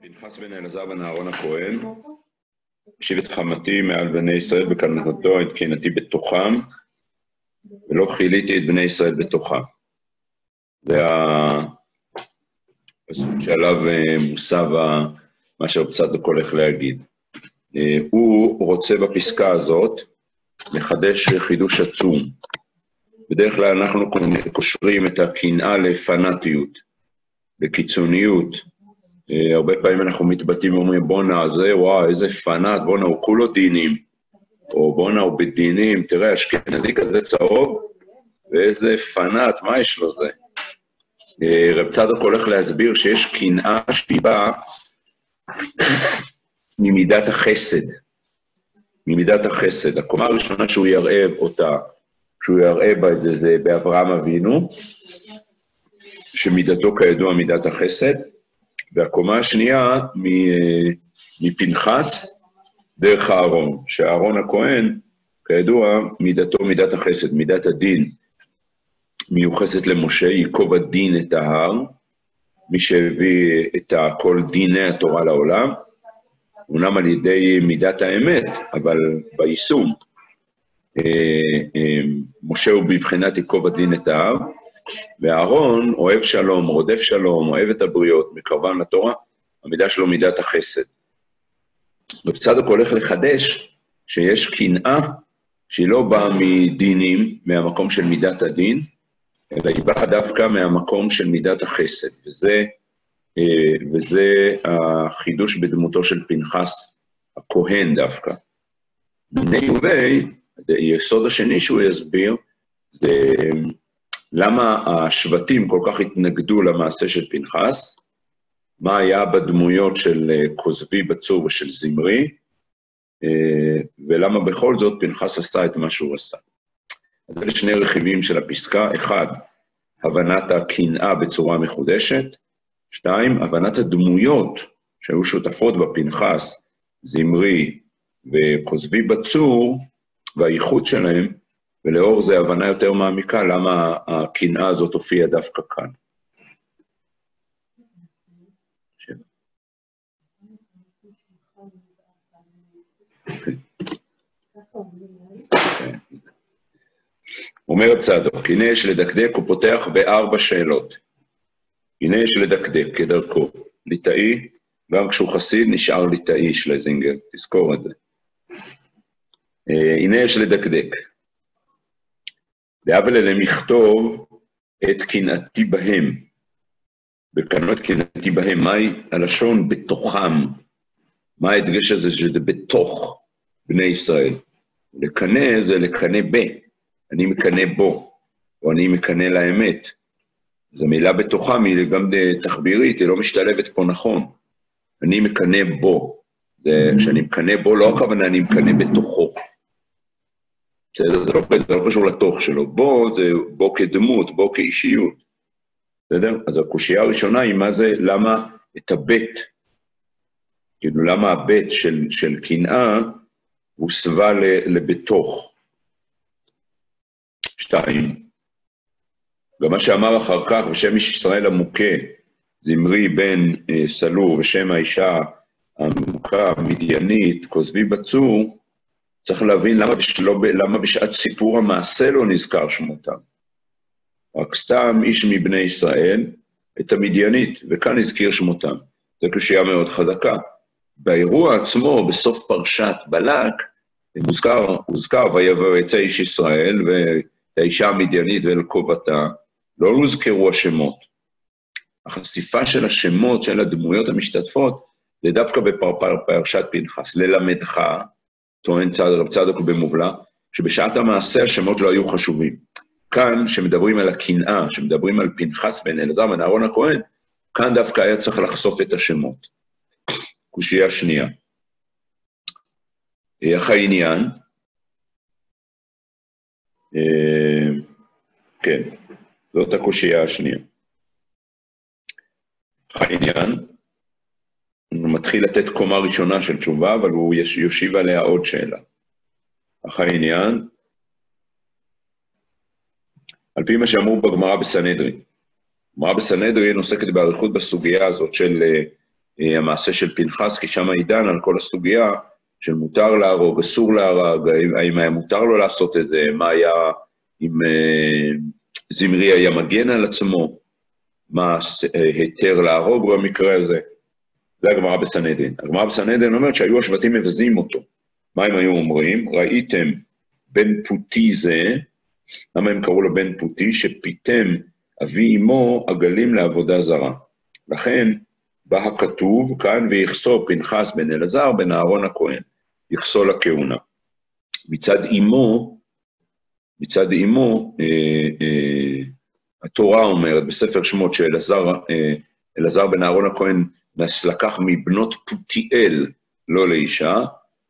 פנחס בן אלעזר בן אהרון הכהן, השיב את חמתי מעל בני ישראל בקנתו את קהינתי בתוכם, ולא כיליתי את בני ישראל בתוכם. זה הפסוק שעליו אה, מוסב מה שרב צדוק הולך להגיד. אה, הוא רוצה בפסקה הזאת לחדש חידוש עצום. בדרך כלל אנחנו קושרים את הקנאה לפנאטיות, לקיצוניות, הרבה פעמים אנחנו מתבטאים ואומרים, בואנה, זה, וואו, איזה פנאט, בואנה, הוא כולו דינים. או בואנה, הוא בדינים, תראה, אשכנזי כזה צהוב, ואיזה פנאט, מה יש לו זה? אה, רב צדוק הולך להסביר שיש קנאה שהיא באה ממידת החסד. ממידת החסד. הקומה הראשונה שהוא יראה אותה, שהוא יראה בה את זה, זה באברהם אבינו, שמידתו כידוע מידת החסד. והקומה השנייה מפנחס דרך אהרון, שאהרון הכהן, כידוע, מידתו מידת החסד, מידת הדין, מיוחסת למשה, ייקוב הדין את ההר, מי שהביא את כל דיני התורה לעולם, אומנם על ידי מידת האמת, אבל ביישום. אה, אה, משה הוא בבחינת ייקוב הדין את ההר, ואהרון אוהב שלום, רודף שלום, אוהב את הבריות, מקרבן לתורה, המידה שלו מידת החסד. וצדוק הולך לחדש שיש קנאה שהיא לא באה מדינים, מהמקום של מידת הדין, אלא היא באה דווקא מהמקום של מידת החסד, וזה, אה, וזה החידוש בדמותו של פנחס הכהן דווקא. בני יובי, היסוד השני שהוא יסביר, זה למה השבטים כל כך התנגדו למעשה של פנחס, מה היה בדמויות של אה, כוזבי בצור ושל זמרי, אה, ולמה בכל זאת פנחס עשה את מה שהוא עשה. אז אלה שני רכיבים של הפסקה, אחד, הבנת הקנאה בצורה מחודשת, שתיים, הבנת הדמויות שהיו שותפות בפנחס, זמרי וכוזבי בצור, והייחוד שלהם, ולאור זה הבנה יותר מעמיקה למה הקנאה הזאת הופיעה דווקא כאן. אומר צדוק, הנה יש לדקדק, הוא פותח בארבע שאלות. הנה יש לדקדק, כדרכו. ליטאי, גם כשהוא חסיד, נשאר ליטאי שלזינגר, תזכור את זה. אה, הנה יש לדקדק. והבל אליהם יכתוב את קנאתי בהם. וקנו את קנאתי בהם, מהי הלשון בתוכם? מה ההדגש הזה שזה בתוך בני ישראל? לקנא זה לקנא ב, אני מקנא בו, או אני מקנא לאמת. אז המילה בתוכם היא גם תחבירית, היא לא משתלבת פה נכון. אני מקנא בו. כשאני מקנא בו, לא הכוונה אני מקנא בתוכו. בסדר? זה לא, זה לא קשור לתוך שלו. בו זה בו כדמות, בו כאישיות. בסדר? אז הקושייה הראשונה היא מה זה, למה את הבית, כאילו למה הבית של, של קנאה הוסבה לבתוך. שתיים, גם מה שאמר אחר כך, בשם איש ישראל המוכה, זמרי בן אה, סלור, ושם האישה המוכה, המדיינית, כוזבי בצור, צריך להבין למה, בשלו, למה בשעת סיפור המעשה לא נזכר שמותם. רק סתם איש מבני ישראל, את המדיינית, וכאן הזכיר שמותם. זו קושייה מאוד חזקה. באירוע עצמו, בסוף פרשת בלק, מוזכר, הוזכר ויבוא יצא איש ישראל, והאישה המדיינית ואל כובתה, לא הוזכרו השמות. החשיפה של השמות של הדמויות המשתתפות, זה דווקא בפרשת פנחס, ללמדך טוען צד, רב צדוק במובלע, שבשעת המעשה השמות לא היו חשובים. כאן, כשמדברים על הקנאה, כשמדברים על פנחס בן אלעזר בן אהרון הכהן, כאן דווקא היה צריך לחשוף את השמות. קושייה שנייה. איך העניין? אה, כן, זאת הקושייה השנייה. העניין? מתחיל לתת קומה ראשונה של תשובה, אבל הוא יושיב עליה עוד שאלה. אך העניין, על פי מה שאמרו בגמרא בסנהדרין. גמרא בסנהדרין עוסקת באריכות בסוגיה הזאת של, אה, המעשה של פנחס, כי שם עידן על כל הסוגיה של מותר להרוג, אסור להרוג, האם היה מותר לו לעשות את זה, מה היה, אם אה, זמרי היה מגן על עצמו, מה היתר להרוג במקרה הזה. זה הגמרא בסנהדרין. הגמרא בסנהדרין אומרת שהיו השבטים מבזים אותו. מה הם היו אומרים? ראיתם בן פוטי זה, למה הם קראו לו בן פוטי? שפיתם אבי אמו עגלים לעבודה זרה. לכן בא הכתוב כאן, ויכסו פנחס בן אלעזר בן אהרון הכהן, יכסו לכהונה. מצד אמו, מצד אמו, אה, אה, התורה אומרת בספר שמות שאלעזר אה, בן אהרון הכהן לקח מבנות פותיאל, לא לאישה,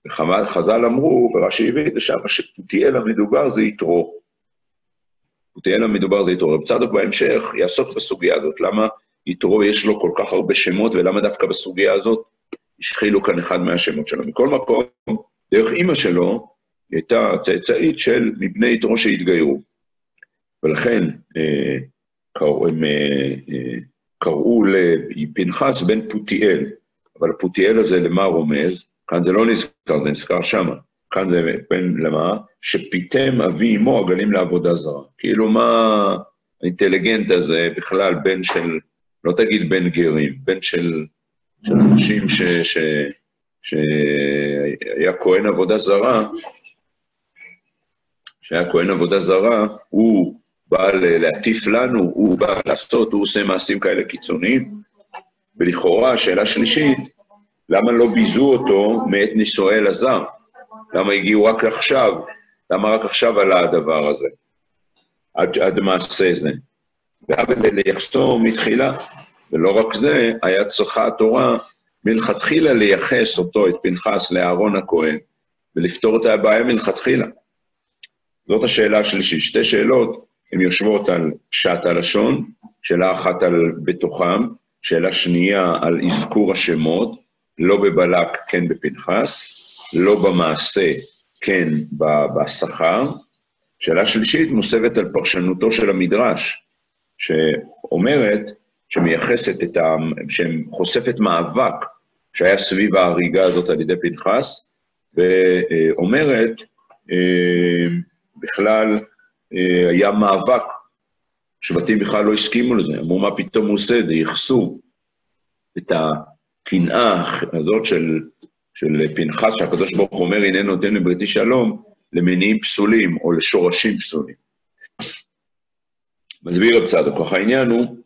וחז"ל אמרו, ורש"י הביא את זה שם, שפותיאל המדובר זה יתרו. פותיאל המדובר זה יתרו. רב צדוק בהמשך יעסוק בסוגיה הזאת, למה יתרו יש לו כל כך הרבה שמות, ולמה דווקא בסוגיה הזאת השחילו כאן אחד מהשמות שלו. מכל מקום, דרך אימא שלו, היא הייתה צאצאית של מבני יתרו שהתגיירו. ולכן אה, הם אה, אה, קראו לפנחס בן פותיאל, אבל הפותיאל הזה למה רומז? כאן זה לא נזכר, זה נזכר שמה. כאן זה בן למה? שפיתם אבי אמו עגלים לעבודה זרה. כאילו מה האינטליגנט הזה בכלל בן של, לא תגיד בן גרים, בן של, של אנשים שהיה כהן עבודה זרה, שהיה כהן עבודה זרה, הוא בא להטיף לנו, הוא בא לעשות, הוא עושה מעשים כאלה קיצוניים. ולכאורה, שאלה שלישית, למה לא ביזו אותו מאת נישואי אלעזר? למה הגיעו רק עכשיו? למה רק עכשיו עלה הדבר הזה? עד, עד מעשה זה. ועוול לייחסו מתחילה. ולא רק זה, היה צריכה התורה מלכתחילה לייחס אותו, את פנחס, לאהרון הכהן, ולפתור את הבעיה מלכתחילה. זאת השאלה השלישית. שתי שאלות, הן יושבות על פשט הלשון, שאלה אחת על בתוכם, שאלה שנייה על אזכור השמות, לא בבלק, כן בפנחס, לא במעשה, כן בשכר. שאלה שלישית מוסבת על פרשנותו של המדרש, שאומרת, שמייחסת את ה... שחושפת מאבק שהיה סביב ההריגה הזאת על ידי פנחס, ואומרת, אה, בכלל היה מאבק, שבטים בכלל לא הסכימו לזה, אמרו, מה פתאום הוא עושה את זה, ייחסו את הקנאה הזאת של של פנחס, שהקדוש ברוך אומר, הנה נותן לבריתי שלום, למניעים פסולים או לשורשים פסולים. מסביר רב צדוק, אך העניין הוא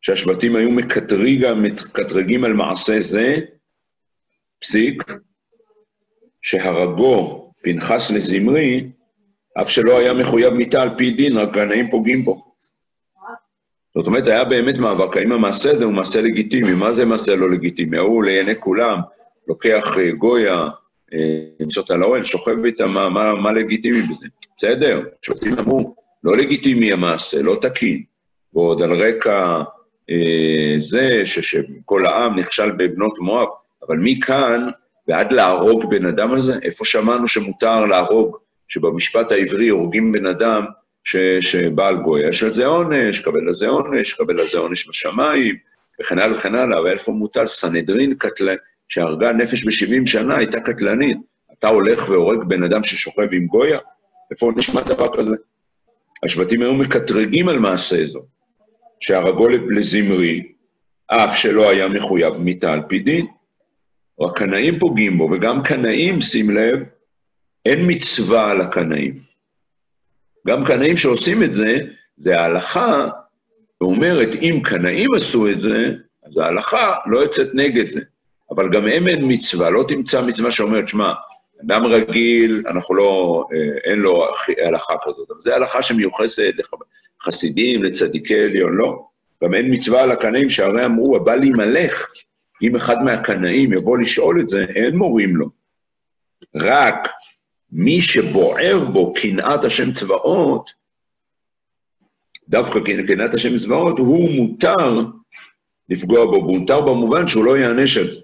שהשבטים היו מקטרגים על מעשה זה, פסיק, שהרגו פנחס לזמרי, אף שלא היה מחויב מיתה על פי דין, רק גנאים פוגעים בו. זאת אומרת, היה באמת מאבק, האם המעשה הזה הוא מעשה לגיטימי? מה זה מעשה לא לגיטימי? ההוא לעיני כולם, לוקח אה, גויה, למצוא אותה לאוהל, שוכב איתה, מה, מה, מה לגיטימי בזה? בסדר, שופטים אמרו, לא לגיטימי המעשה, לא תקין. ועוד על רקע אה, זה ש, שכל העם נכשל בבנות מואב, אבל מכאן ועד להרוג בן אדם הזה, איפה שמענו שמותר להרוג, שבמשפט העברי הורגים בן אדם ש, שבעל גויה, יש על זה עונש, קבל על זה עונש, קבל על זה עונש בשמיים, וכן הלאה וכן הלאה, אבל איפה מוטל? סנהדרין קטלני. שהרגה נפש ב-70 שנה הייתה קטלנית. אתה הולך והורג בן אדם ששוכב עם גויה? איפה נשמע דבר כזה? השבטים היו מקטרגים על מעשה זו, שהרגו לזמרי, אף שלא היה מחויב מיתה על פי דין. או הקנאים פוגעים בו, וגם קנאים, שים לב, אין מצווה על הקנאים. גם קנאים שעושים את זה, זה ההלכה ואומרת, אם קנאים עשו את זה, אז ההלכה לא יוצאת נגד זה. אבל גם הם אין מצווה, לא תמצא מצווה שאומרת, שמע, אדם רגיל, אנחנו לא, אה, אין לו הלכה כזאת, אבל זו הלכה שמיוחסת לחסידים, לצדיקי עליון, לא. גם אין מצווה על הקנאים, שהרי אמרו, הבא להימלך, אם אחד מהקנאים יבוא לשאול את זה, אין מורים לו. רק מי שבוער בו קנאת השם צבאות, דווקא קנאת השם צבאות, הוא מותר לפגוע בו, מותר במובן שהוא לא ייענש על זה.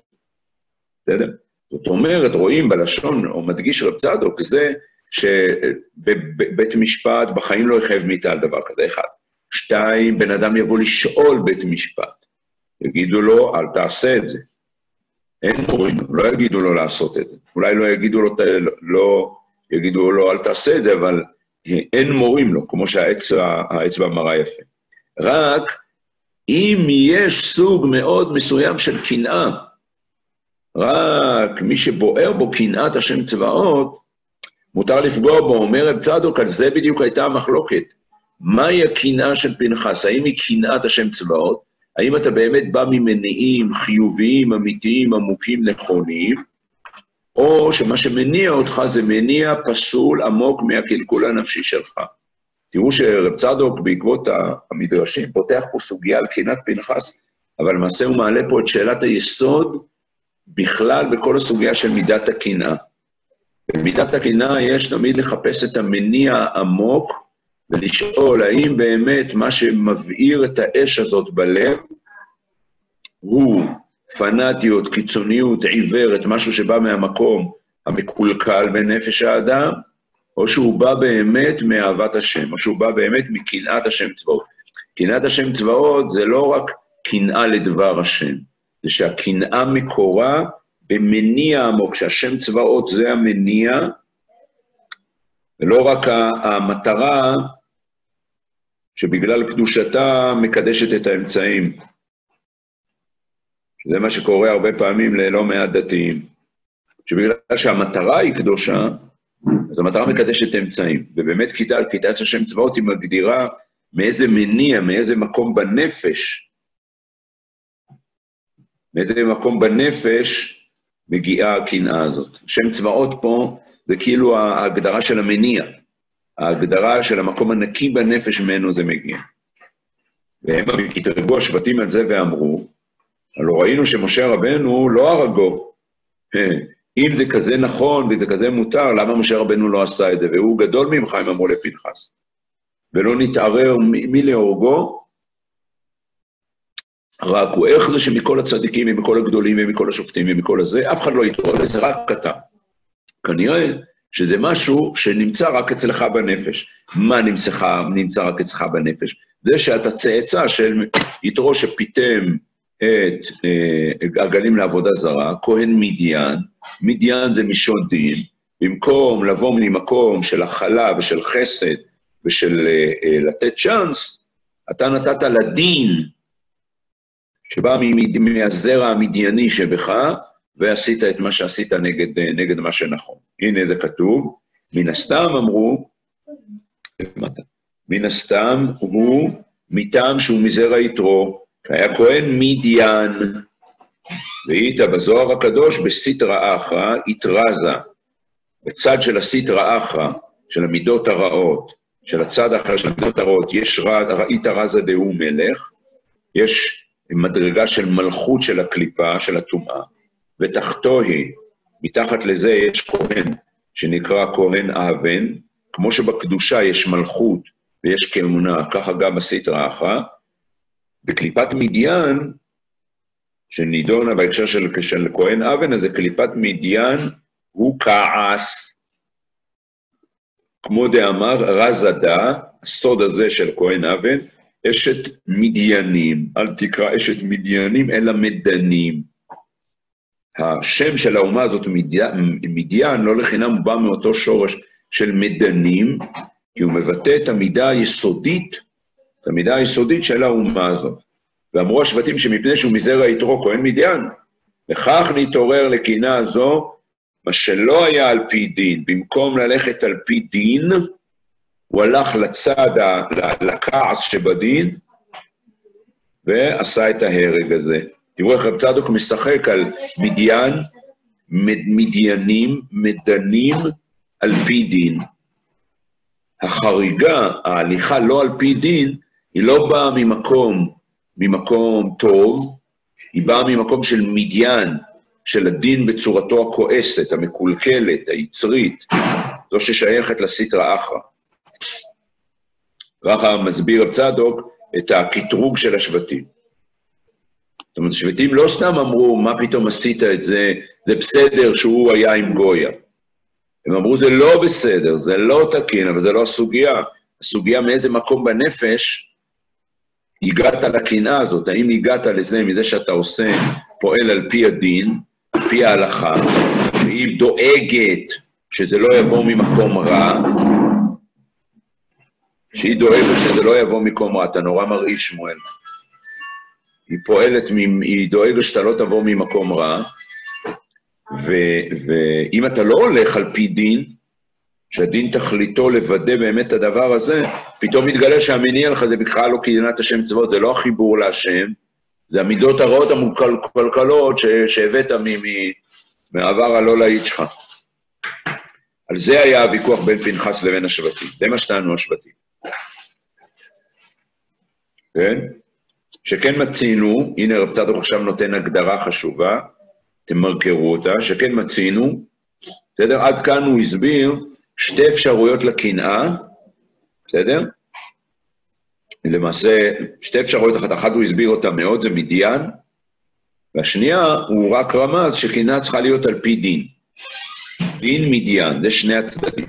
בסדר? זאת אומרת, רואים בלשון, או מדגיש רב צדוק, זה שבית משפט בחיים לא יחייב מיתה על דבר כזה, אחד. שתיים, בן אדם יבוא לשאול בית משפט. יגידו לו, אל תעשה את זה. אין מורים לא יגידו לו לעשות את זה. אולי לא יגידו לו, לא יגידו לו, אל תעשה את זה, אבל אין מורים לו, כמו שהאצבע מראה יפה. רק אם יש סוג מאוד מסוים של קנאה, רק מי שבוער בו קנאת השם צבאות, מותר לפגוע בו, אומר רב צדוק, על זה בדיוק הייתה המחלוקת. מהי הקנאה של פנחס? האם היא קנאת השם צבאות? האם אתה באמת בא ממניעים חיוביים, אמיתיים, עמוקים, נכונים, או שמה שמניע אותך זה מניע פסול עמוק מהקלקול הנפשי שלך. תראו שרב צדוק בעקבות המדרשים פותח פה סוגיה על קנאת פנחס, אבל למעשה הוא מעלה פה את שאלת היסוד בכלל בכל הסוגיה של מידת הקנאה. במידת הקנאה יש תמיד לחפש את המניע העמוק ולשאול האם באמת מה שמבעיר את האש הזאת בלב הוא פנאטיות, קיצוניות, עיוורת, משהו שבא מהמקום המקולקל בנפש האדם, או שהוא בא באמת מאהבת השם, או שהוא בא באמת מקנאת השם צבאות. קנאת השם צבאות זה לא רק קנאה לדבר השם, זה שהקנאה מקורה במניע עמוק, שהשם צבאות זה המניע, ולא רק המטרה שבגלל קדושתה מקדשת את האמצעים. זה מה שקורה הרבה פעמים ללא מעט דתיים. שבגלל שהמטרה היא קדושה, אז המטרה מקדשת אמצעים. ובאמת כיתת השם צבאות היא מגדירה מאיזה מניע, מאיזה מקום בנפש, מאיזה מקום בנפש מגיעה הקנאה הזאת. שם צבאות פה זה כאילו ההגדרה של המניע, ההגדרה של המקום הנקי בנפש ממנו זה מגיע. והם התרגו השבטים על זה ואמרו, הלוא ראינו שמשה רבנו לא הרגו. אם זה כזה נכון וזה כזה מותר, למה משה רבנו לא עשה את זה? והוא גדול ממך, הם אמרו לפנחס. ולא נתערער מי להורגו, רק הוא איך זה שמכל הצדיקים ומכל הגדולים ומכל השופטים ומכל הזה, אף אחד לא יתעורר, זה רק אתה. כנראה שזה משהו שנמצא רק אצלך בנפש. מה נמצא, נמצא רק אצלך בנפש? זה שאתה צאצא של יתרו שפיתם את אה, הגלים לעבודה זרה, כהן מדיין, מדיין זה משון דין, במקום לבוא ממקום של הכלה ושל חסד ושל אה, אה, לתת צ'אנס, אתה נתת לדין שבא מהזרע המדייני שבך, ועשית את מה שעשית נגד, נגד מה שנכון. הנה זה כתוב, מן הסתם אמרו, מן הסתם הוא מטעם שהוא מזרע יתרו, היה כהן מדיין, והיית בזוהר הקדוש בסיטרא אחרא, התרזה. בצד של הסיטרא אחרא, של המידות הרעות, של הצד האחר של המידות הרעות, יש ראית רזה דהו מלך, יש מדרגה של מלכות של הקליפה, של הטומאה, ותחתו היא, מתחת לזה יש כהן, שנקרא כהן אבן, כמו שבקדושה יש מלכות ויש כאמונה, ככה גם בסטרא אחרא, בקליפת מדיין, שנידונה בהקשר של, של כהן אבן, אז קליפת מדיין הוא כעס. כמו דאמר רזדה, הסוד הזה של כהן אבן, אשת מדיינים, אל תקרא אשת מדיינים, אלא מדנים. השם של האומה הזאת, מדיין, לא לחינם הוא בא מאותו שורש של מדנים, כי הוא מבטא את המידה היסודית את המידה היסודית של האומה הזאת. ואמרו השבטים שמפני שהוא מזרע יתרו כהן מדיין, וכך נתעורר לקינה זו, מה שלא היה על פי דין, במקום ללכת על פי דין, הוא הלך לצד, לכעס שבדין, ועשה את ההרג הזה. תראו איך רב צדוק משחק על מדיין, מדיינים, מדנים על פי דין. החריגה, ההליכה לא על פי דין, היא לא באה ממקום, ממקום טוב, היא באה ממקום של מדיין, של הדין בצורתו הכועסת, המקולקלת, היצרית, זו ששייכת לסטרא אחרא. ככה מסביר צדוק את הקטרוג של השבטים. זאת אומרת, השבטים לא סתם אמרו, מה פתאום עשית את זה, זה בסדר שהוא היה עם גויה. הם אמרו, זה לא בסדר, זה לא תקין, אבל זה לא הסוגיה. הסוגיה מאיזה מקום בנפש הגעת לקנאה הזאת, האם הגעת לזה מזה שאתה עושה, פועל על פי הדין, פי ההלכה, והיא דואגת שזה לא יבוא ממקום רע, שהיא דואגת שזה לא יבוא ממקום רע, אתה נורא מרעיש, שמואל. היא פועלת, היא דואגת שאתה לא תבוא ממקום רע, ואם אתה לא הולך על פי דין, שהדין תכליתו לוודא באמת את הדבר הזה, פתאום מתגלה שהמניע לך זה בכלל לא קהילת השם צבאות, זה לא החיבור להשם, זה המידות הרעות המקולקלות שהבאת מהעבר הלא להיט שלך. על זה היה הוויכוח בין פנחס לבין השבטים. זה מה שטענו השבטים. כן? שכן מצינו, הנה רב צדוק עכשיו נותן הגדרה חשובה, תמרקרו אותה, שכן מצינו, בסדר? עד כאן הוא הסביר שתי אפשרויות לקנאה, בסדר? למעשה, שתי אפשרויות אחת, אחת הוא הסביר אותה מאוד, זה מדיין, והשנייה, הוא רק רמז שקנאה צריכה להיות על פי דין. דין מדיין, זה שני הצדדים.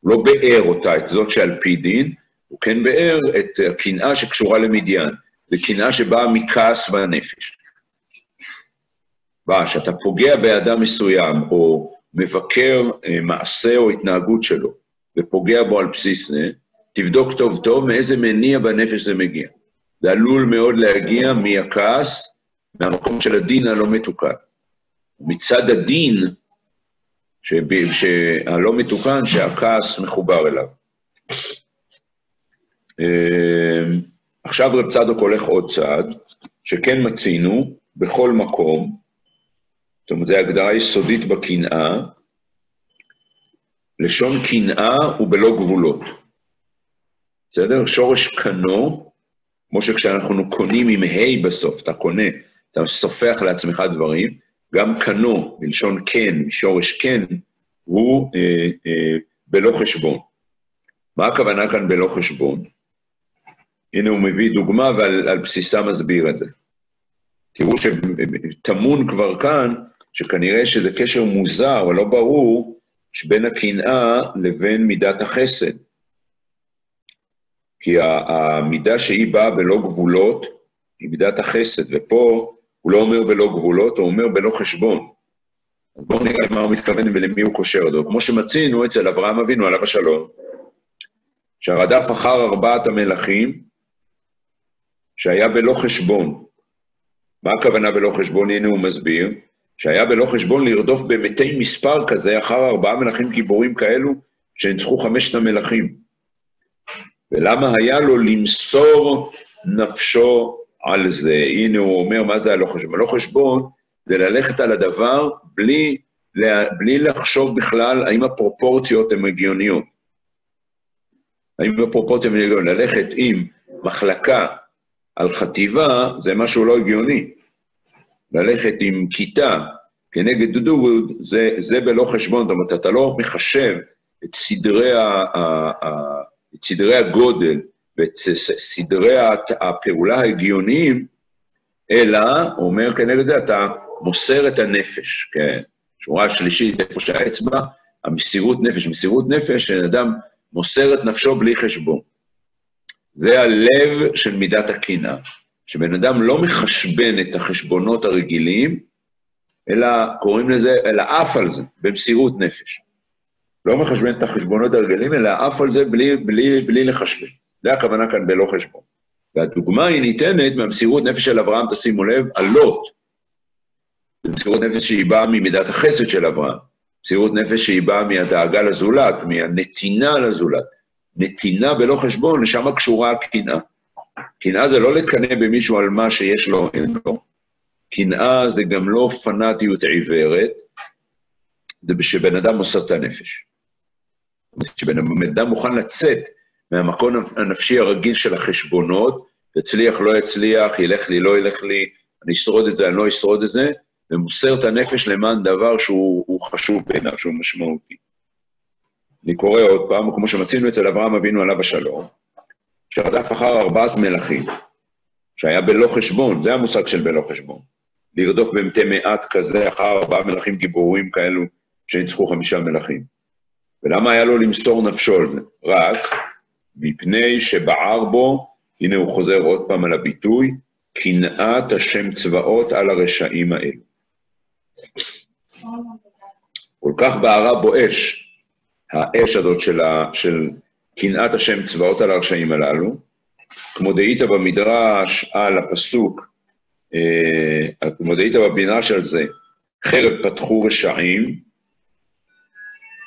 הוא לא ביאר אותה, את זאת שעל פי דין, הוא כן ביאר את הקנאה שקשורה למדיין, זה קנאה שבאה מכעס בנפש. מה, שאתה פוגע באדם מסוים, או מבקר אה, מעשה או התנהגות שלו, ופוגע בו על בסיס זה, תבדוק טוב טוב מאיזה מניע בנפש זה מגיע. זה עלול מאוד להגיע מהכעס, מהמקום של הדין הלא מתוקן. מצד הדין, שהלא מתוקן, שהכעס מחובר אליו. עכשיו רב צדוק הולך עוד צעד, שכן מצינו בכל מקום, זאת אומרת, זו הגדרה יסודית בקנאה, לשון קנאה הוא בלא גבולות. בסדר? שורש קנו, כמו שכשאנחנו קונים עם ה' בסוף, אתה קונה, אתה סופח לעצמך דברים, גם קנו, מלשון כן, משורש כן, הוא אה, אה, בלא חשבון. מה הכוונה כאן בלא חשבון? הנה הוא מביא דוגמה ועל בסיסה מסביר את זה. תראו שטמון כבר כאן, שכנראה שזה קשר מוזר ולא ברור, שבין הקנאה לבין מידת החסד. כי המידה שהיא באה בלא גבולות היא מידת החסד, ופה הוא לא אומר בלא גבולות, הוא אומר בלא חשבון. בואו נראה למה הוא מתכוון ולמי הוא קושר אותו. כמו שמצינו אצל אברהם אבינו, עליו השלום, שהרדף אחר ארבעת המלכים, שהיה בלא חשבון. מה הכוונה בלא חשבון? הנה הוא מסביר. שהיה בלא חשבון לרדוף במתי מספר כזה אחר ארבעה מלכים גיבורים כאלו שניצחו חמשת המלכים. ולמה היה לו למסור נפשו על זה? הנה הוא אומר, מה זה הלא חשבון? הלא חשבון זה ללכת על הדבר בלי, בלי לחשוב בכלל האם הפרופורציות הן הגיוניות. האם הפרופורציות הן הגיוניות? ללכת עם מחלקה על חטיבה זה משהו לא הגיוני. ללכת עם כיתה כנגד דודו, זה, זה בלא חשבון, זאת אומרת, אתה לא מחשב את סדרי, ה, ה, ה, את סדרי הגודל ואת סדרי הפעולה ההגיוניים, אלא, הוא אומר כנגד זה, אתה מוסר את הנפש, כן. שורה שלישית, איפה שהאצבע, המסירות נפש. מסירות נפש, שאדם מוסר את נפשו בלי חשבון. זה הלב של מידת הקנאה. שבן אדם לא מחשבן את החשבונות הרגילים, אלא קוראים לזה, אלא עף על זה, במסירות נפש. לא מחשבן את החשבונות הרגילים, אלא עף על זה בלי, בלי, בלי לחשבן. זה הכוונה כאן בלא חשבון. והדוגמה היא ניתנת מהמסירות נפש של אברהם, תשימו לב, על לוט. זו מסירות נפש שהיא באה ממידת החסד של אברהם. מסירות נפש שהיא באה מהדאגה לזולת, מהנתינה לזולת. נתינה בלא חשבון, לשם קשורה הקנאה. קנאה זה לא לקנא במישהו על מה שיש לו, אין לו. קנאה זה גם לא פנאטיות עיוורת, זה שבן אדם מוסר את הנפש. שבן אדם מוכן לצאת מהמקום הנפשי הרגיל של החשבונות, יצליח, לא יצליח, ילך לי, לא ילך לי, אני אשרוד את זה, אני לא אשרוד את זה, ומוסר את הנפש למען דבר שהוא חשוב בעיניו, שהוא משמעותי. אני קורא עוד פעם, כמו שמצינו אצל אברהם אבינו עליו השלום, שרדף אחר ארבעת מלכים, שהיה בלא חשבון, זה המושג של בלא חשבון. לרדוף במתי מעט כזה אחר ארבעה מלכים גיבורים כאלו שניצחו חמישה מלכים. ולמה היה לו למסור נפשו על זה? רק מפני שבער בו, הנה הוא חוזר עוד פעם על הביטוי, קנאת השם צבאות על הרשעים האלו. כל כך בערה בו אש, האש הזאת של, ה, של קנאת השם צבאות על הרשעים הללו, כמו דאית במדרש על הפסוק, אה, כמו דאית במדרש על זה, חרב פתחו רשעים,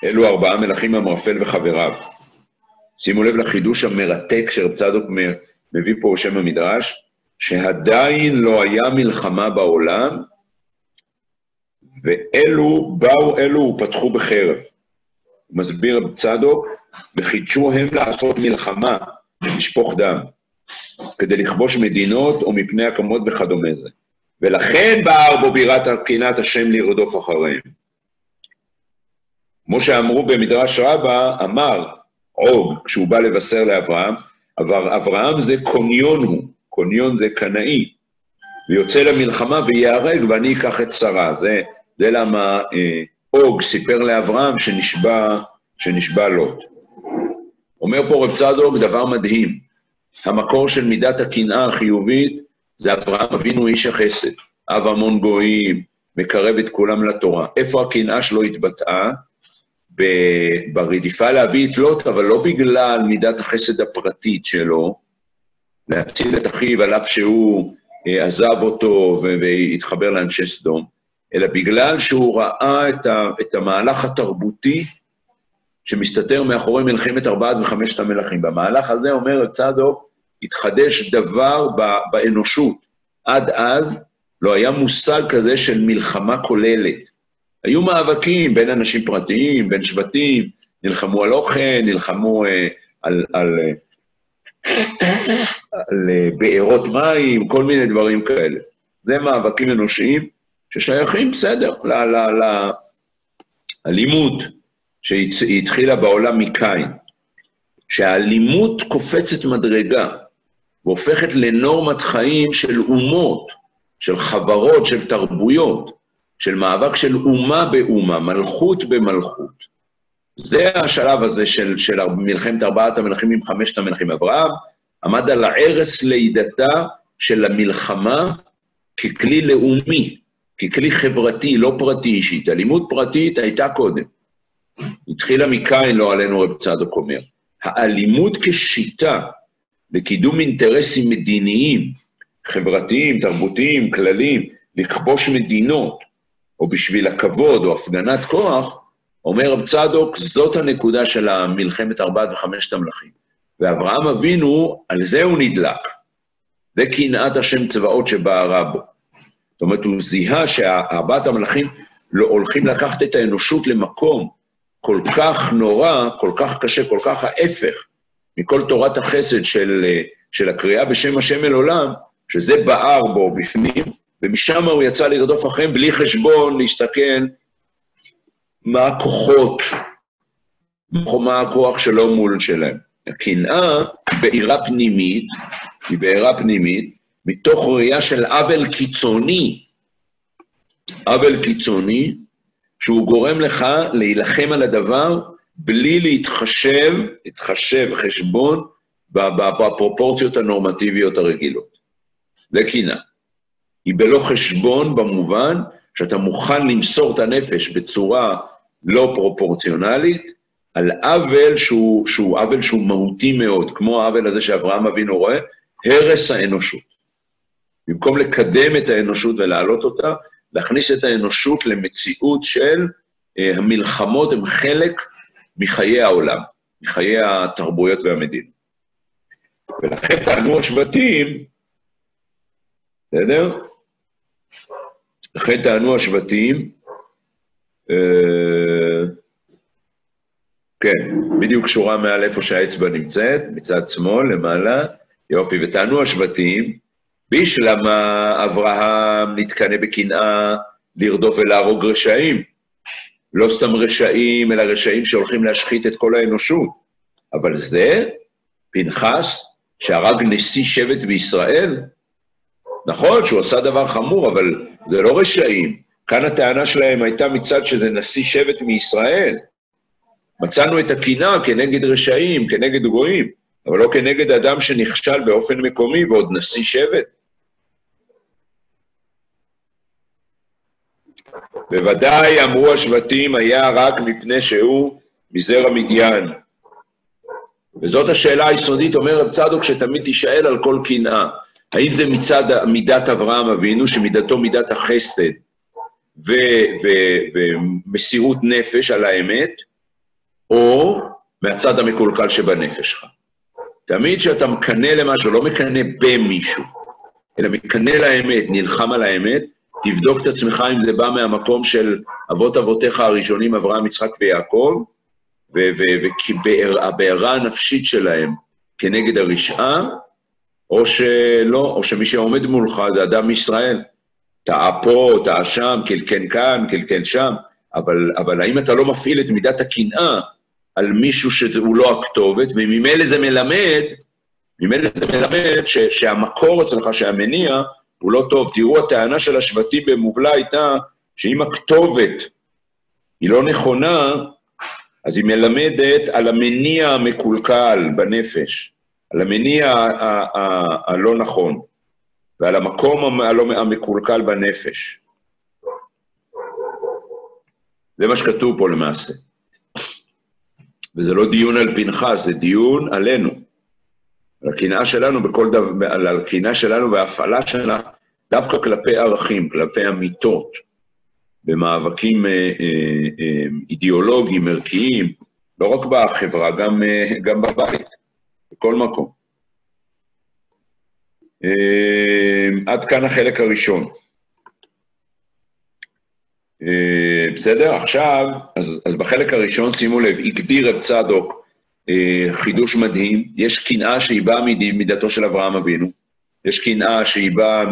אלו ארבעה מלכים המרפל וחבריו. שימו לב לחידוש המרתק שרב צדוק מביא פה בשם המדרש, שעדיין לא היה מלחמה בעולם, ואלו, באו אלו ופתחו בחרב. מסביר צדוק, וחידשו הם לעשות מלחמה, לשפוך דם, כדי לכבוש מדינות או מפני הקמות וכדומה זה. ולכן בער בו בירת קנאת השם לרדוף אחריהם. כמו שאמרו במדרש רבה, אמר עוג, כשהוא בא לבשר לאברהם, אבל אברהם זה קוניון הוא, קוניון זה קנאי, ויוצא למלחמה וייהרג ואני אקח את שרה. זה, זה למה אה, עוג סיפר לאברהם שנשבע, שנשבע לוט. אומר פה רב צדוק דבר מדהים, המקור של מידת הקנאה החיובית זה אברהם אבינו איש החסד, אב המון גויים, מקרב את כולם לתורה. איפה הקנאה שלו התבטאה? ברדיפה להביא את לוט, אבל לא בגלל מידת החסד הפרטית שלו, להציל את אחיו על אף שהוא אה, עזב אותו והתחבר לאנשי סדום, אלא בגלל שהוא ראה את, ה, את המהלך התרבותי שמסתתר מאחורי מלחמת ארבעת וחמשת המלכים. במהלך הזה, אומר צדוק, התחדש דבר באנושות. עד אז לא היה מושג כזה של מלחמה כוללת. היו מאבקים בין אנשים פרטיים, בין שבטים, נלחמו על אוכל, נלחמו אה, על, על, אה, על אה, בארות מים, כל מיני דברים כאלה. זה מאבקים אנושיים ששייכים, בסדר, לאלימות שהתחילה בעולם מקין. שהאלימות קופצת מדרגה והופכת לנורמת חיים של אומות, של חברות, של תרבויות, של מאבק של אומה באומה, מלכות במלכות. זה השלב הזה של, של מלחמת ארבעת המלכים עם חמשת המלכים. אברהם עמד על הערש לידתה של המלחמה ככלי לאומי, ככלי חברתי, לא פרטי אישית. אלימות פרטית הייתה קודם. התחילה מקין, לא עלינו רב צדוק אומר. האלימות כשיטה לקידום אינטרסים מדיניים, חברתיים, תרבותיים, כלליים, לכבוש מדינות, או בשביל הכבוד, או הפגנת כוח, אומר רב צדוק, זאת הנקודה של המלחמת ארבעת וחמשת המלכים. ואברהם אבינו, על זה הוא נדלק. זה קנאת השם צבאות שבערה בו. זאת אומרת, הוא זיהה שארבעת המלכים לא הולכים לקחת את האנושות למקום כל כך נורא, כל כך קשה, כל כך ההפך מכל תורת החסד של, של הקריאה בשם השם אל עולם, שזה בער בו בפנים, ומשם הוא יצא לרדוף אחריהם בלי חשבון, להסתכל מה הכוחות, מה הכוח שלו מול שלהם. הקנאה בעירה פנימית, היא בעירה פנימית, מתוך ראייה של עוול קיצוני. עוול קיצוני, שהוא גורם לך להילחם על הדבר בלי להתחשב, להתחשב חשבון בפרופורציות הנורמטיביות הרגילות. זה קנאה. היא בלא חשבון במובן שאתה מוכן למסור את הנפש בצורה לא פרופורציונלית על עוול שהוא, שהוא עוול שהוא מהותי מאוד, כמו העוול הזה שאברהם אבינו רואה, הרס האנושות. במקום לקדם את האנושות ולהעלות אותה, להכניס את האנושות למציאות של אה, המלחמות הן חלק מחיי העולם, מחיי התרבויות והמדינה. ולכן טענו השבטים, בסדר? לכן טענו השבטים, אה, כן, בדיוק שורה מעל איפה שהאצבע נמצאת, מצד שמאל, למעלה, יופי, וטענו השבטים, בישלמה אברהם נתקנא בקנאה לרדוף ולהרוג רשעים. לא סתם רשעים, אלא רשעים שהולכים להשחית את כל האנושות. אבל זה, פנחס, שהרג נשיא שבט בישראל, נכון שהוא עשה דבר חמור, אבל זה לא רשעים. כאן הטענה שלהם הייתה מצד שזה נשיא שבט מישראל. מצאנו את הקנאה כנגד רשעים, כנגד גויים, אבל לא כנגד אדם שנכשל באופן מקומי ועוד נשיא שבט. בוודאי אמרו השבטים היה רק מפני שהוא מזרע מדיין. וזאת השאלה היסודית, אומר רב צדוק, שתמיד תישאל על כל קנאה. האם זה מצד מידת אברהם אבינו, שמידתו מידת החסד ומסירות נפש על האמת, או מהצד המקולקל שבנפש שלך. תמיד כשאתה מקנא למשהו, לא מקנא במישהו, אלא מקנא לאמת, נלחם על האמת, תבדוק את עצמך אם זה בא מהמקום של אבות אבותיך הראשונים, אברהם, יצחק ויעקב, והבעירה הנפשית שלהם כנגד הרשעה, או שלא, או שמי שעומד מולך זה אדם מישראל. טעה פה, טעה שם, קלקן כאן, קלקן שם, אבל, אבל האם אתה לא מפעיל את מידת הקנאה על מישהו שהוא לא הכתובת, וממילא זה מלמד, ממילא זה מלמד ש, שהמקור אצלך, שהמניע, הוא לא טוב. תראו, הטענה של השבטים במובלע הייתה שאם הכתובת היא לא נכונה, אז היא מלמדת על המניע המקולקל בנפש, על המניע הלא נכון, ועל המקום המקולקל בנפש. זה מה שכתוב פה למעשה. וזה לא דיון על פנחס, זה דיון עלינו. על הקנאה שלנו בכל דבר, על הקנאה שלנו וההפעלה שלה דווקא כלפי ערכים, כלפי אמיתות, במאבקים אה, אה, אה, אידיאולוגיים, ערכיים, לא רק בחברה, גם, אה, גם בבית, בכל מקום. אה, עד כאן החלק הראשון. אה, בסדר? עכשיו, אז, אז בחלק הראשון, שימו לב, הגדיר רב צדוק חידוש מדהים, יש קנאה שהיא באה ממידתו של אברהם אבינו, יש קנאה שהיא באה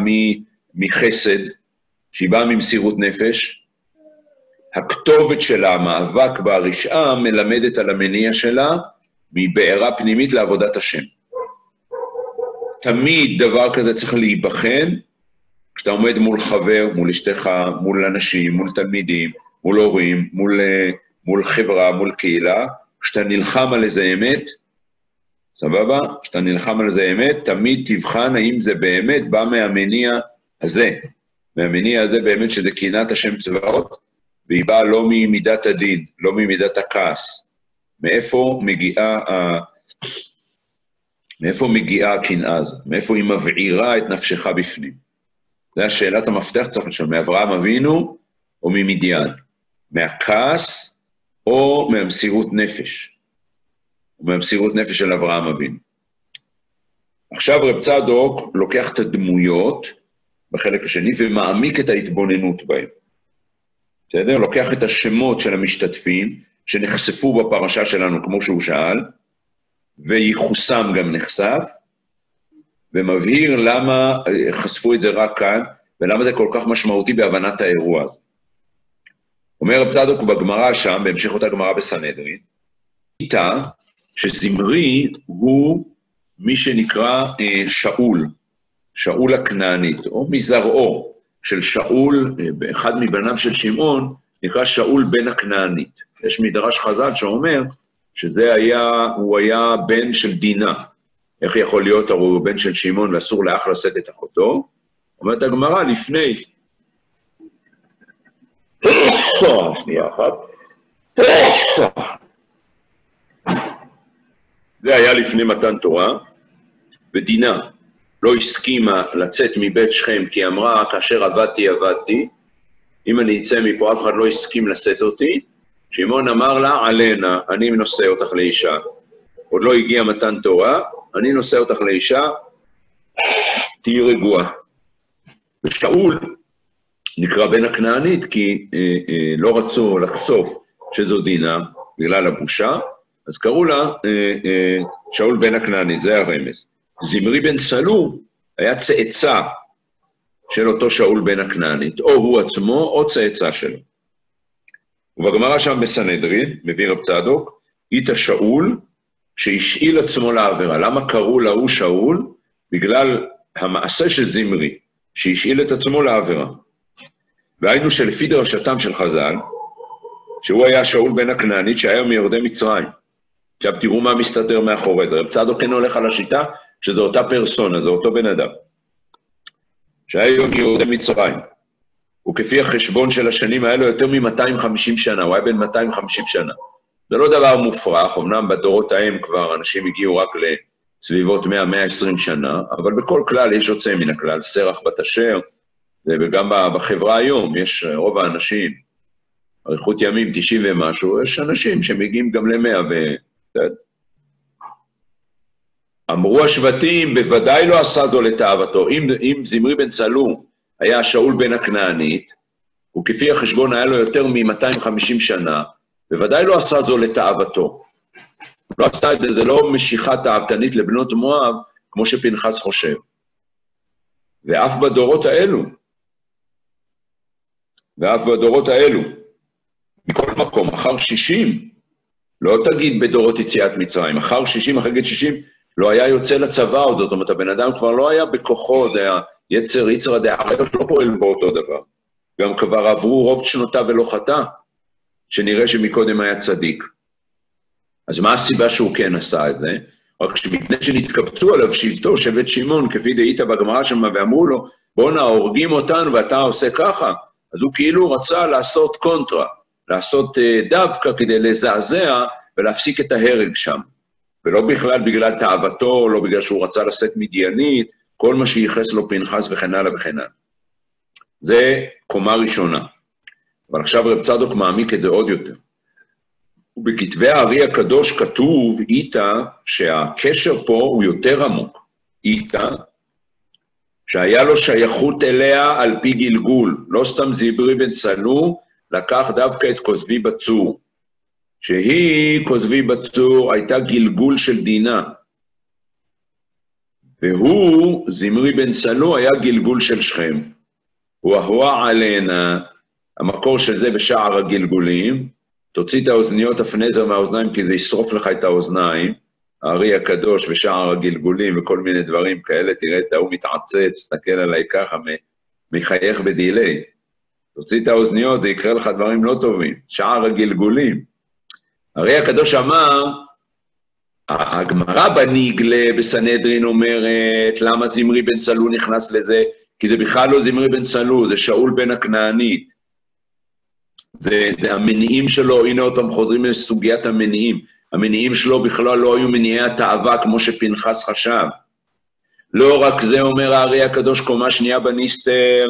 מחסד, שהיא באה ממסירות נפש. הכתובת שלה, המאבק ברשעה, מלמדת על המניע שלה מבעירה פנימית לעבודת השם. תמיד דבר כזה צריך להיבחן כשאתה עומד מול חבר, מול אשתך, מול אנשים, מול תלמידים, מול הורים, מול, מול חברה, מול קהילה, כשאתה נלחם על איזה אמת, סבבה? כשאתה נלחם על איזה אמת, תמיד תבחן האם זה באמת בא מהמניע הזה. מהמניע הזה באמת שזה קנאת השם צבאות, והיא באה לא ממידת הדין, לא ממידת הכעס. מאיפה מגיעה, ה... מאיפה מגיעה הקנאה הזאת? מאיפה היא מבעירה את נפשך בפנים? זו השאלת המפתח צריך לשאול, מאברהם אבינו או ממדיין? מהכעס או מהמסירות נפש? מהמסירות נפש של אברהם אבינו. עכשיו רב צדוק לוקח את הדמויות בחלק השני ומעמיק את ההתבוננות בהם. בסדר? לוקח את השמות של המשתתפים שנחשפו בפרשה שלנו, כמו שהוא שאל, וייחוסם גם נחשף, ומבהיר למה אה, חשפו את זה רק כאן, ולמה זה כל כך משמעותי בהבנת האירוע הזה. אומר צדוק בגמרא שם, בהמשך אותה גמרא בסנהדרין, איתה שזמרי הוא מי שנקרא אה, שאול, שאול הכנענית, או מזרעו של שאול, אה, אחד מבניו של שמעון, נקרא שאול בן הכנענית. יש מדרש חז"ל שאומר שזה היה, הוא היה בן של דינה. איך יכול להיות, הרי הוא בן של שמעון ואסור לאח לשאת את אחותו? אומרת הגמרא, לפני... שנייה אחת. זה היה לפני מתן תורה, ודינה לא הסכימה לצאת מבית שכם, כי אמרה, כאשר עבדתי, עבדתי, אם אני אצא מפה, אף אחד לא הסכים לשאת אותי. שמעון אמר לה, עלנה, אני נושא אותך לאישה. עוד לא הגיע מתן תורה, אני נושא אותך לאישה, תהיי רגועה. ושאול נקרא בן הכנענית כי אה, אה, לא רצו לחשוף שזו דינה בגלל הבושה, אז קראו לה אה, אה, שאול בן הכנענית, זה הרמז. זמרי בן סלו היה צאצא של אותו שאול בן הכנענית, או הוא עצמו או צאצא שלו. ובגמרא שם בסנהדרין, מביא רב צדוק, איתה שאול שהשאיל עצמו לעבירה. למה קראו להוא שאול? בגלל המעשה של זמרי, שהשאיל את עצמו לעבירה. והיינו שלפי דרשתם של חז"ל, שהוא היה שאול בן הכנענית שהיה מיורדי מצרים. עכשיו תראו מה מסתתר מאחורי זה. רב צדוק כן הולך על השיטה שזו אותה פרסונה, זה אותו בן אדם. שהיה מיורדי מצרים. וכפי החשבון של השנים האלו יותר מ-250 שנה, הוא היה בן 250 שנה. זה לא דבר מופרך, אמנם בדורות ההם כבר אנשים הגיעו רק לסביבות 100-120 שנה, אבל בכל כלל יש יוצא מן הכלל, סרח בת אשר, וגם בחברה היום יש רוב האנשים, אריכות ימים 90 ומשהו, יש אנשים שמגיעים גם ל-100 ו... אמרו השבטים, בוודאי לא עשה זו לתאוותו. אם, אם זמרי בן צלו היה שאול בן הכנענית, וכפי החשבון היה לו יותר מ-250 שנה, בוודאי לא עשה זו לתאוותו. לא עשה את זה, זה לא משיכה תאוותנית לבנות מואב, כמו שפנחס חושב. ואף בדורות האלו, ואף בדורות האלו, מכל מקום, אחר שישים, לא תגיד בדורות יציאת מצרים, אחר שישים, אחרי גיל שישים, לא היה יוצא לצבא עוד, זאת אומרת, הבן אדם כבר לא היה בכוחו, זה היצר, יצר הדעריות לא פועל באותו דבר. גם כבר עברו רוב שנותיו ולא חטא, שנראה שמקודם היה צדיק. אז מה הסיבה שהוא כן עשה את זה? רק שמפני שנתקבצו עליו שבטו, שבט שמעון, כפי דהית בגמרא שם, ואמרו לו, בואנה, הורגים אותנו ואתה עושה ככה, אז הוא כאילו רצה לעשות קונטרה, לעשות uh, דווקא כדי לזעזע ולהפסיק את ההרג שם. ולא בכלל בגלל תאוותו, לא בגלל שהוא רצה לשאת מדיינית, כל מה שייחס לו פנחס וכן הלאה וכן הלאה. זה קומה ראשונה. אבל עכשיו רב צדוק מעמיק את זה עוד יותר. ובכתבי הארי הקדוש כתוב איתה שהקשר פה הוא יותר עמוק. איתה, שהיה לו שייכות אליה על פי גלגול. לא סתם זברי בן צלו, לקח דווקא את כוזבי בצור. שהיא, כוזבי בצור, הייתה גלגול של דינה. והוא, זמרי בן צלו, היה גלגול של שכם. הוא אהוה עלנה, המקור של זה בשער הגלגולים, תוציא את האוזניות הפנזר מהאוזניים כי זה ישרוף לך את האוזניים, הארי הקדוש ושער הגלגולים וכל מיני דברים כאלה, תראה את ההוא מתעצץ, תסתכל עליי ככה, מחייך בדיליי. תוציא את האוזניות, זה יקרה לך דברים לא טובים. שער הגלגולים. הרי הקדוש אמר, הגמרא בניגלה בסנהדרין אומרת, למה זמרי בן סלו נכנס לזה? כי זה בכלל לא זמרי בן סלו, זה שאול בן הכנענית. זה, זה המניעים שלו, הנה עוד פעם חוזרים לסוגיית המניעים. המניעים שלו בכלל לא היו מניעי התאווה כמו שפנחס חשב. לא רק זה אומר הארי הקדוש קומה שנייה בניסטר,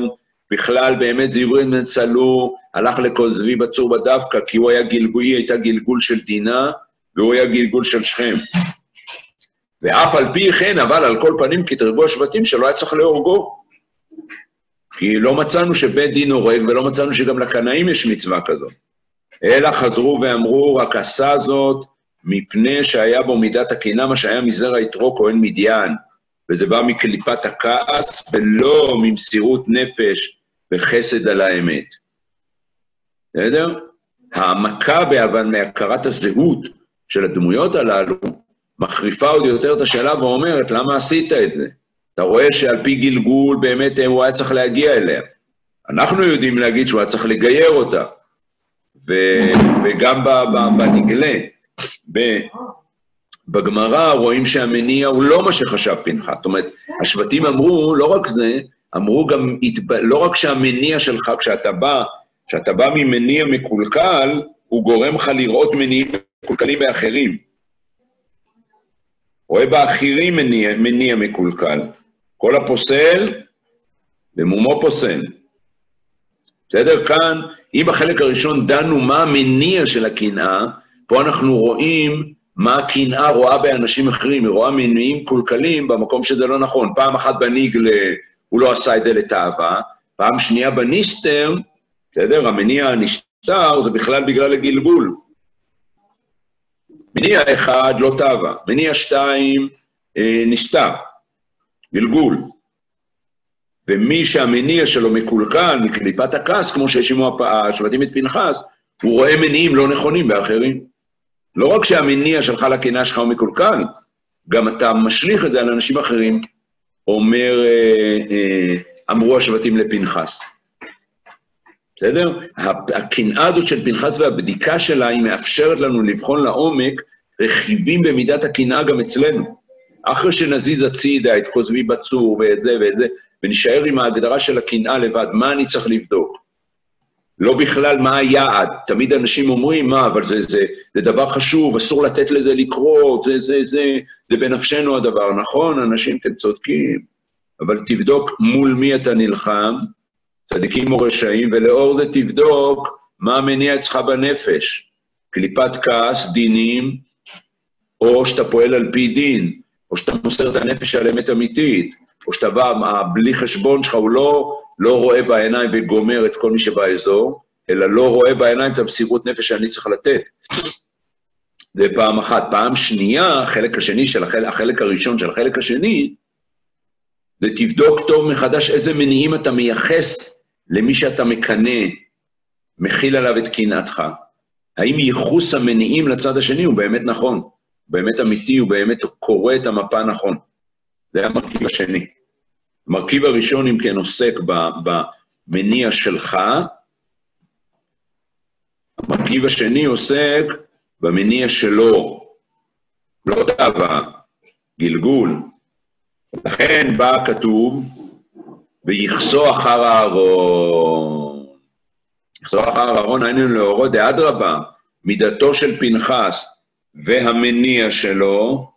בכלל באמת זיברין בן צלו הלך לכוזבי בצור בדווקא, כי הוא היה גלגול, היא הייתה גלגול של דינה, והוא היה גלגול של שכם. ואף על פי כן, אבל על כל פנים, כי תרבו השבטים שלא היה צריך להורגו. כי לא מצאנו שבית דין הורג, ולא מצאנו שגם לקנאים יש מצווה כזאת. אלא חזרו ואמרו, רק עשה זאת מפני שהיה בו מידת הקנאה, מה שהיה מזרע יתרו כהן מדיין, וזה בא מקליפת הכעס, ולא ממסירות נפש וחסד על האמת. בסדר? העמקה בהבן מהכרת הזהות של הדמויות הללו, מחריפה עוד יותר את השאלה ואומרת, למה עשית את זה? אתה רואה שעל פי גלגול באמת הוא היה צריך להגיע אליה. אנחנו יודעים להגיד שהוא היה צריך לגייר אותה. ו- וגם בנגלה, בגמרא רואים שהמניע הוא לא מה שחשב פנחס. זאת אומרת, השבטים אמרו, לא רק זה, אמרו גם, לא רק שהמניע שלך, כשאתה בא, כשאתה בא ממניע מקולקל, הוא גורם לך לראות מניעים מקולקלים באחרים. רואה באחרים מניע, מניע מקולקל. כל הפוסל, במומו פוסל. בסדר? כאן, אם בחלק הראשון דנו מה המניע של הקנאה, פה אנחנו רואים מה הקנאה רואה באנשים אחרים, היא רואה מניעים קולקלים במקום שזה לא נכון. פעם אחת בניגל הוא לא עשה את זה לתאווה, פעם שנייה בניסטר, בסדר? המניע הנשטר זה בכלל בגלל הגלגול. מניע אחד, לא תאווה. מניע שתיים, אה, נסתר, גלגול. ומי שהמניע שלו מקולקל, מקליפת הכעס, כמו שהאשימו השבטים את פנחס, הוא רואה מניעים לא נכונים באחרים. לא רק שהמניע שלך לקנאה שלך הוא מקולקל, גם אתה משליך את זה על אנשים אחרים, אומר, אה, אה, אמרו השבטים לפנחס. בסדר? הקנאה הזאת של פנחס והבדיקה שלה, היא מאפשרת לנו לבחון לעומק רכיבים במידת הקנאה גם אצלנו. אחרי שנזיז הצידה את כוזבי בצור ואת זה ואת זה, ונשאר עם ההגדרה של הקנאה לבד, מה אני צריך לבדוק? לא בכלל מה היעד. תמיד אנשים אומרים, מה, אבל זה, זה, זה דבר חשוב, אסור לתת לזה לקרות, זה, זה, זה, זה בנפשנו הדבר. נכון, אנשים, אתם צודקים, אבל תבדוק מול מי אתה נלחם, צדיקים או רשעים, ולאור זה תבדוק מה המניע אצלך בנפש. קליפת כעס, דינים, או שאתה פועל על פי דין, או שאתה מוסר את הנפש על אמת אמיתית, או שאתה בא, בלי חשבון שלך, הוא לא, לא רואה בעיניים וגומר את כל מי שבאזור, אלא לא רואה בעיניים את המסירות נפש שאני צריך לתת. זה פעם אחת. פעם שנייה, החלק השני של החלק, החלק הראשון של החלק השני, זה תבדוק טוב מחדש איזה מניעים אתה מייחס למי שאתה מקנא, מכיל עליו את קנאתך. האם ייחוס המניעים לצד השני הוא באמת נכון, באמת אמיתי, הוא באמת קורא את המפה נכון. זה המרכיב השני. המרכיב הראשון, אם כן, עוסק במניע שלך, המרכיב השני עוסק במניע שלו, לא תאווה, גלגול. לכן בא כתוב, ויכסו אחר הארון. יכסו אחר הארון, היינו לאורו דאדרבה, מידתו של פנחס והמניע שלו,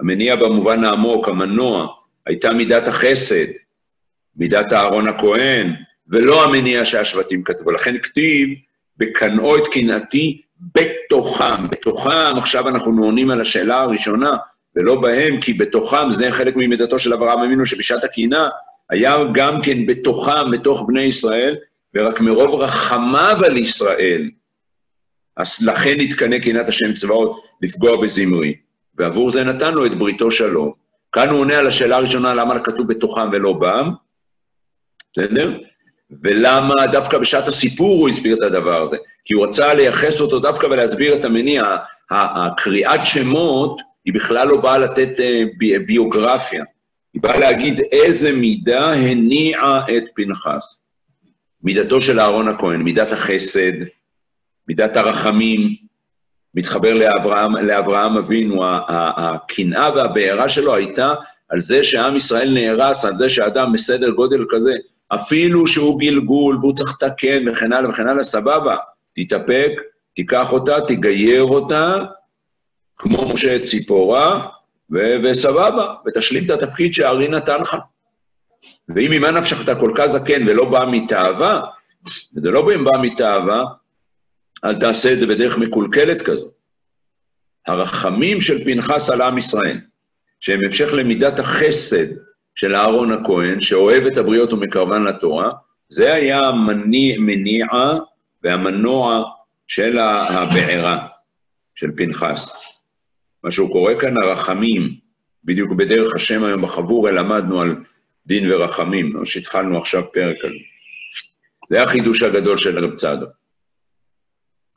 המניע במובן העמוק, המנוע, הייתה מידת החסד, מידת אהרון הכהן, ולא המניע שהשבטים כתבו. לכן כתיב, בקנאו את קנאתי בתוכם. בתוכם, עכשיו אנחנו עונים על השאלה הראשונה, ולא בהם, כי בתוכם זה חלק ממידתו של אברהם אבינו, שבשעת הקנאה היה גם כן בתוכם, בתוך בני ישראל, ורק מרוב רחמיו על ישראל, אז לכן התקנא קנאת השם צבאות לפגוע בזמרי. ועבור זה נתן לו את בריתו שלום. כאן הוא עונה על השאלה הראשונה, למה כתוב בתוכם ולא בם, בסדר? ולמה דווקא בשעת הסיפור הוא הסביר את הדבר הזה? כי הוא רצה לייחס אותו דווקא ולהסביר את המניע. הקריאת שמות היא בכלל לא באה לתת אה, ביוגרפיה, היא באה להגיד איזה מידה הניעה את פנחס. מידתו של אהרון הכהן, מידת החסד, מידת הרחמים, מתחבר לאברהם, לאברהם אבינו, הקנאה והבעירה שלו הייתה על זה שעם ישראל נהרס, על זה שאדם בסדר גודל כזה, אפילו שהוא גלגול והוא צריך לתקן וכן הלאה וכן הלאה, סבבה, תתאפק, תיקח אותה, תגייר אותה, כמו משה ציפורה, ו- וסבבה, ותשלים את התפקיד שהארי נתן לך. ואם ממה נפשך אתה כל כך זקן ולא בא מתאווה, וזה לא בא מתאווה, אל תעשה את זה בדרך מקולקלת כזו. הרחמים של פנחס על עם ישראל, שהם המשך למידת החסד של אהרון הכהן, שאוהב את הבריות ומקרבן לתורה, זה היה המניע והמנוע של הבעירה של פנחס. מה שהוא קורא כאן, הרחמים, בדיוק בדרך השם היום בחבורה למדנו על דין ורחמים, או שהתחלנו עכשיו פרק על זה. זה החידוש הגדול של רב צדוק.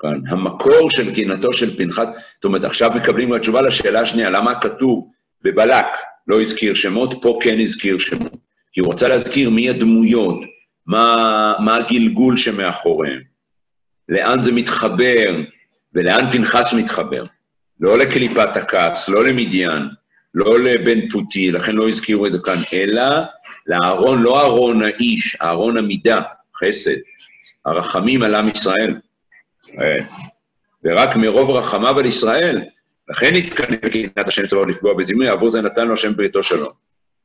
כאן, המקור של קנאתו של פנחס, זאת אומרת, עכשיו מקבלים התשובה לשאלה השנייה, למה כתוב בבלק לא הזכיר שמות, פה כן הזכיר שמות. כי הוא רוצה להזכיר מי הדמויות, מה, מה הגלגול שמאחוריהם, לאן זה מתחבר, ולאן פנחס מתחבר. לא לקליפת הכעס, לא למדיין, לא לבן פוטי, לכן לא הזכירו את זה כאן, אלא לאהרון, לא אהרון האיש, אהרון המידה, חסד, הרחמים על עם ישראל. ורק מרוב רחמיו על ישראל, לכן התקנא בקנאת השם צבאו לפגוע בזימוי, עבור זה נתן לו השם בריתו שלום.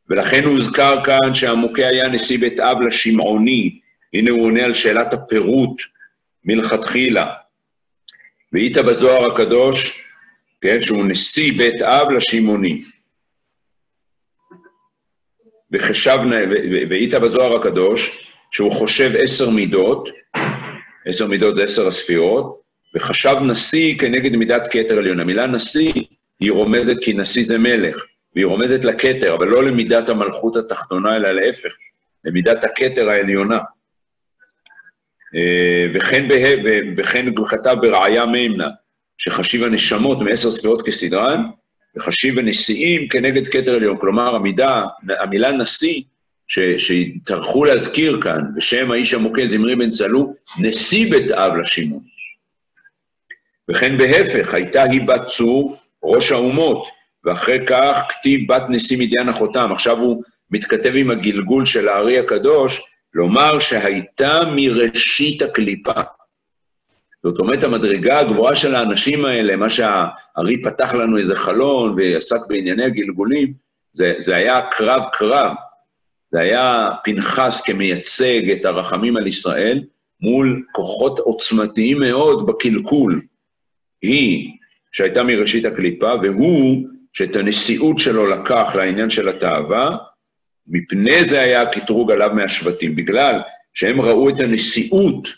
ולכן הוזכר כאן שהמוכה היה נשיא בית אב לשמעוני, הנה הוא עונה על שאלת הפירוט מלכתחילה. והיית בזוהר הקדוש, כן, שהוא נשיא בית אב לשמעוני. וחשב, והיית בזוהר הקדוש, שהוא חושב עשר מידות, עשר מידות זה עשר הספירות, וחשב נשיא כנגד מידת כתר עליון. המילה נשיא היא רומזת כי נשיא זה מלך, והיא רומזת לכתר, אבל לא למידת המלכות התחתונה, אלא להפך, למידת הכתר העליונה. אה, וכן, בה, וכן כתב בראיה מימנה, שחשיב הנשמות מעשר ספירות כסדרן, וחשיב הנשיאים כנגד כתר עליון. כלומר, המידה, המילה נשיא שטרחו להזכיר כאן, בשם האיש המוקד זמרי בן צלו, נשיא בית אב לשימון. וכן בהפך, הייתה היא בת צור, ראש האומות, ואחרי כך כתיב בת נשיא מדיין אחותם. עכשיו הוא מתכתב עם הגלגול של הארי הקדוש, לומר שהייתה מראשית הקליפה. זאת אומרת, המדרגה הגבוהה של האנשים האלה, מה שהארי פתח לנו איזה חלון ועסק בענייני הגלגולים, זה, זה היה קרב-קרב. זה היה פנחס כמייצג את הרחמים על ישראל מול כוחות עוצמתיים מאוד בקלקול. היא, שהייתה מראשית הקליפה, והוא, שאת הנשיאות שלו לקח לעניין של התאווה, מפני זה היה הקטרוג עליו מהשבטים, בגלל שהם ראו את הנשיאות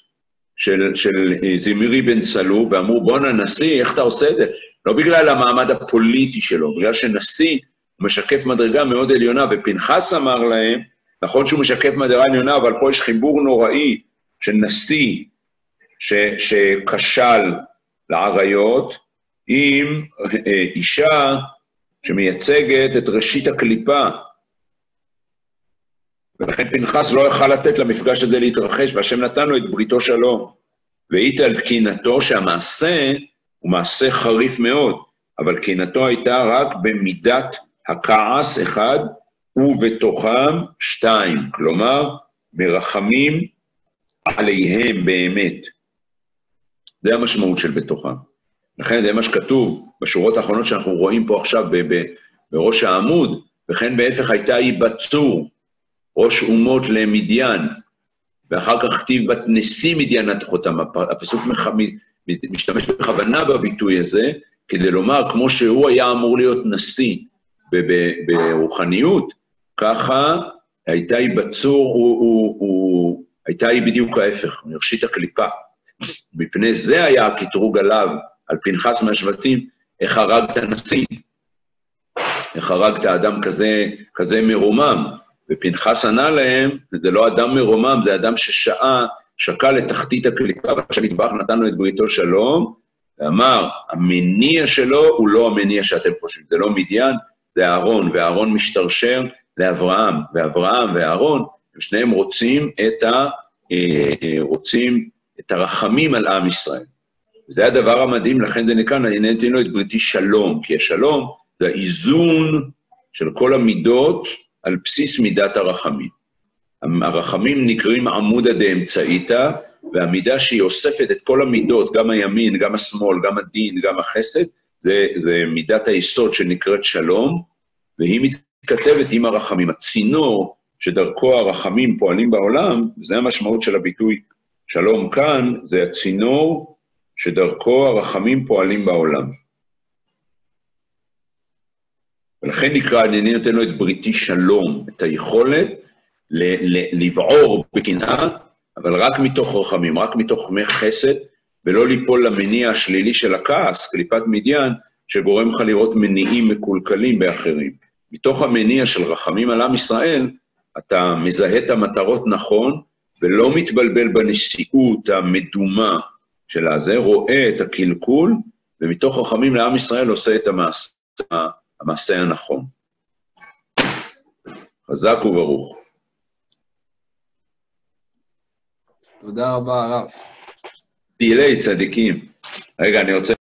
של, של זמירי בן סלו, ואמרו, בואנה, נשיא, איך אתה עושה את זה? לא בגלל המעמד הפוליטי שלו, בגלל שנשיא משקף מדרגה מאוד עליונה, ופנחס אמר להם, נכון שהוא משקף מדרגה עליונה, אבל פה יש חיבור נוראי של נשיא ש, שכשל לעריות, עם אה, אישה שמייצגת את ראשית הקליפה. ולכן פנחס לא יכל לתת למפגש הזה להתרחש, והשם נתן לו את בריתו שלום. והיית על קינתו שהמעשה הוא מעשה חריף מאוד, אבל קינתו הייתה רק במידת הכעס אחד, ובתוכם שתיים. כלומר, מרחמים עליהם באמת. זה המשמעות של בתוכם. לכן זה מה שכתוב בשורות האחרונות שאנחנו רואים פה עכשיו בראש העמוד, וכן בהפך הייתה היא בצור, ראש אומות למדיין, ואחר כך כתיב בת נשיא מדיין חותם. הפסוק משתמש בכוונה בביטוי הזה, כדי לומר, כמו שהוא היה אמור להיות נשיא ברוחניות, ככה הייתה היא בצור, הוא, הוא, הוא, הייתה היא בדיוק ההפך, מראשית הקליפה. מפני זה היה הקטרוג עליו, על פנחס מהשבטים, איך הרגת נשיא, איך הרגת אדם כזה, כזה מרומם. ופנחס ענה להם, זה לא אדם מרומם, זה אדם ששעה, שקע לתחתית הקליפה, והשם יתברך נתן לו את בריתו שלום, ואמר, המניע שלו הוא לא המניע שאתם חושבים, זה לא מדיין, זה אהרון, ואהרון משתרשר לאברהם, ואברהם ואהרון, ושניהם רוצים את, ה, אה, אה, רוצים את הרחמים על עם ישראל. זה הדבר המדהים, לכן זה נקרא, נתן לו את בריתי שלום, כי השלום זה האיזון של כל המידות על בסיס מידת הרחמים. הרחמים נקראים עמודא דאמצעיתא, והמידה שהיא אוספת את כל המידות, גם הימין, גם השמאל, גם הדין, גם החסד, זה, זה מידת היסוד שנקראת שלום, והיא מתכתבת עם הרחמים. הצינור שדרכו הרחמים פועלים בעולם, זה המשמעות של הביטוי שלום כאן, זה הצינור שדרכו הרחמים פועלים בעולם. ולכן נקרא, אני נותן לו את בריתי שלום, את היכולת לבעור בקנאה, אבל רק מתוך רחמים, רק מתוך חסד, ולא ליפול למניע השלילי של הכעס, קליפת מדיין, שגורם לך לראות מניעים מקולקלים באחרים. מתוך המניע של רחמים על עם ישראל, אתה מזהה את המטרות נכון, ולא מתבלבל בנשיאות המדומה של הזה, רואה את הקלקול, ומתוך רחמים לעם ישראל עושה את המעשה, המעשה הנכון. חזק וברוך. תודה רבה, הרב. תהילי צדיקים. רגע, אני רוצה...